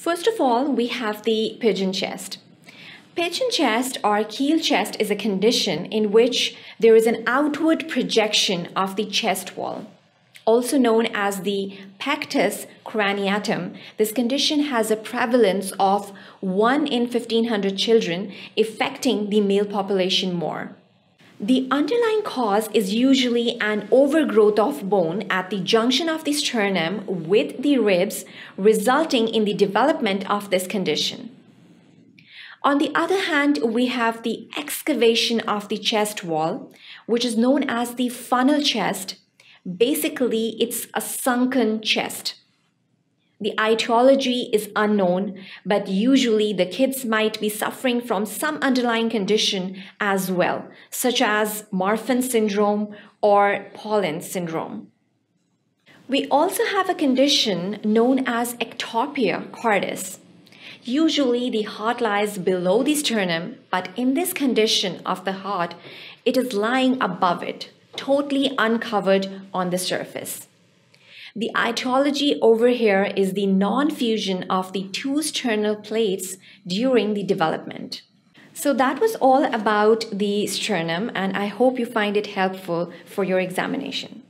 First of all, we have the pigeon chest. Pigeon chest or keel chest is a condition in which there is an outward projection of the chest wall. Also known as the pectus carinatum, this condition has a prevalence of 1 in 1500 children, affecting the male population more. The underlying cause is usually an overgrowth of bone at the junction of the sternum with the ribs, resulting in the development of this condition. On the other hand, we have the excavation of the chest wall, which is known as the funnel chest. Basically, it's a sunken chest. The etiology is unknown, but usually the kids might be suffering from some underlying condition as well, such as Marfan syndrome or Poland syndrome. We also have a condition known as ectopia cordis. Usually the heart lies below the sternum, but in this condition of the heart, it is lying above it, totally uncovered on the surface. The etiology over here is the non-fusion of the two sternal plates during the development. So that was all about the sternum and I hope you find it helpful for your examination.